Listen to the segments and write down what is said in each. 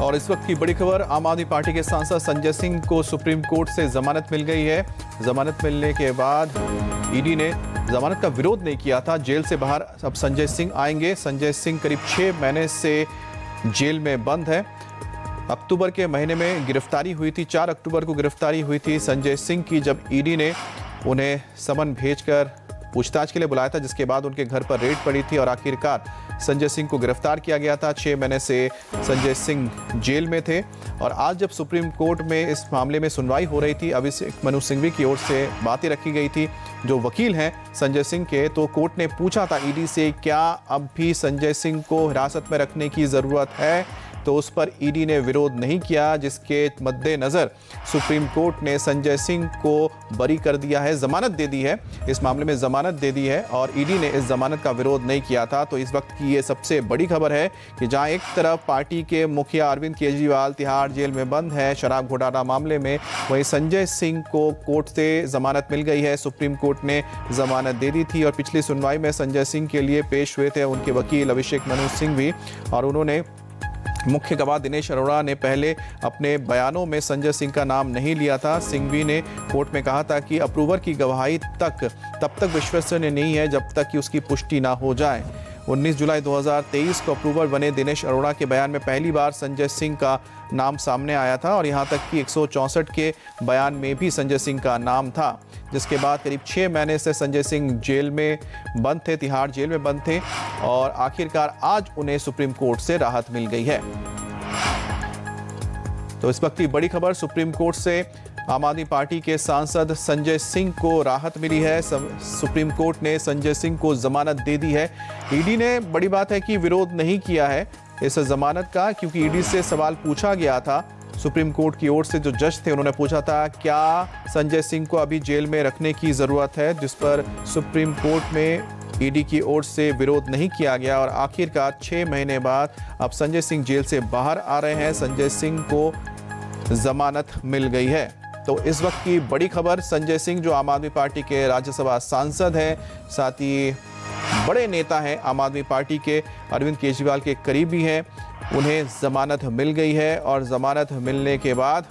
और इस वक्त की बड़ी खबर, आम आदमी पार्टी के सांसद संजय सिंह को सुप्रीम कोर्ट से जमानत मिल गई है। जमानत मिलने के बाद ईडी ने जमानत का विरोध नहीं किया था। जेल से बाहर अब संजय सिंह आएँगे। संजय सिंह करीब छः महीने से जेल में बंद है। अक्टूबर के महीने में गिरफ्तारी हुई थी। चार अक्टूबर को गिरफ्तारी हुई थी संजय सिंह की, जब ईडी ने उन्हें समन भेजकर पूछताछ के लिए बुलाया था, जिसके बाद उनके घर पर रेड पड़ी थी और आखिरकार संजय सिंह को गिरफ़्तार किया गया था। छः महीने से संजय सिंह जेल में थे और आज जब सुप्रीम कोर्ट में इस मामले में सुनवाई हो रही थी, अभिषेक मनु सिंघवी की ओर से बातें रखी गई थी। जो वकील हैं संजय सिंह के तो कोर्ट ने पूछा था, ईडी से क्या अब भी संजय सिंह को हिरासत में रखने की ज़रूरत है? तो उस पर ईडी ने विरोध नहीं किया, जिसके मद्देनज़र सुप्रीम कोर्ट ने संजय सिंह को बरी कर दिया है, जमानत दे दी है। इस मामले में जमानत दे दी है और ईडी ने इस जमानत का विरोध नहीं किया था। तो इस वक्त की ये सबसे बड़ी खबर है कि जहाँ एक तरफ़ पार्टी के मुखिया अरविंद केजरीवाल तिहाड़ जेल में बंद है, शराब घोटाला मामले में, वहीं संजय सिंह को कोर्ट से जमानत मिल गई है। सुप्रीम कोर्ट ने जमानत दे दी थी और पिछली सुनवाई में संजय सिंह के लिए पेश हुए थे उनके वकील अभिषेक मनु सिंह भी और उन्होंने मुख्य गवाह दिनेश अरोड़ा ने पहले अपने बयानों में संजय सिंह का नाम नहीं लिया था। सिंघवी ने कोर्ट में कहा था कि अप्रूवर की गवाही तक, तब तक विश्वसनीय नहीं है जब तक कि उसकी पुष्टि ना हो जाए। 19 जुलाई 2023 को अप्रूवर बने दिनेश अरोड़ा के बयान में पहली बार संजय सिंह का नाम सामने आया था और यहाँ तक कि एक सौ चौंसठ के बयान में भी संजय सिंह का नाम था। जिसके बाद करीब छः महीने से संजय सिंह जेल में बंद थे, तिहाड़ जेल में बंद थे और आखिरकार आज उन्हें सुप्रीम कोर्ट से राहत मिल गई है। तो इस वक्त की बड़ी खबर, सुप्रीम कोर्ट से आम आदमी पार्टी के सांसद संजय सिंह को राहत मिली है। सुप्रीम कोर्ट ने संजय सिंह को जमानत दे दी है। ईडी ने बड़ी बात है कि विरोध नहीं किया है इस जमानत का, क्योंकि ईडी से सवाल पूछा गया था सुप्रीम कोर्ट की ओर से जो जज थे, उन्होंने पूछा था, क्या संजय सिंह को अभी जेल में रखने की ज़रूरत है, जिस पर सुप्रीम कोर्ट में ईडी की ओर से विरोध नहीं किया गया और आखिरकार छः महीने बाद अब संजय सिंह जेल से बाहर आ रहे हैं। संजय सिंह को जमानत मिल गई है। तो इस वक्त की बड़ी खबर, संजय सिंह जो आम आदमी पार्टी के राज्यसभा सांसद हैं, साथ ही बड़े नेता हैं, आम आदमी पार्टी के अरविंद केजरीवाल के करीबी हैं। उन्हें ज़मानत मिल गई है और ज़मानत मिलने के बाद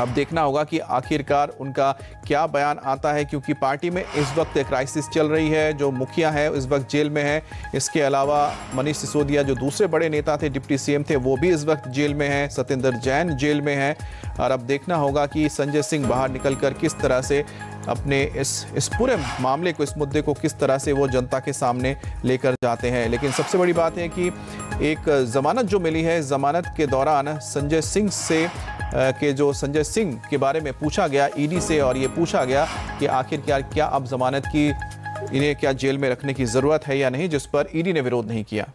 अब देखना होगा कि आखिरकार उनका क्या बयान आता है, क्योंकि पार्टी में इस वक्त क्राइसिस चल रही है, जो मुखिया है, इस वक्त जेल में है। इसके अलावा मनीष सिसोदिया, जो दूसरे बड़े नेता थे, डिप्टी सीएम थे, वो भी इस वक्त जेल में हैं सत्येंद्र जैन जेल में हैं। और अब देखना होगा कि संजय सिंह बाहर निकलकर किस तरह से अपने इस इस पूरे मामले को, इस मुद्दे को किस तरह से वो जनता के सामने लेकर जाते हैं। लेकिन सबसे बड़ी बात है कि एक ज़मानत जो मिली है, ज़मानत के दौरान संजय सिंह से के जो संजय सिंह के बारे में पूछा गया, ईडी से, और ये पूछा गया कि आखिर क्या क्या अब जमानत की, इन्हें क्या जेल में रखने की ज़रूरत है या नहीं, जिस पर ईडी ने विरोध नहीं किया।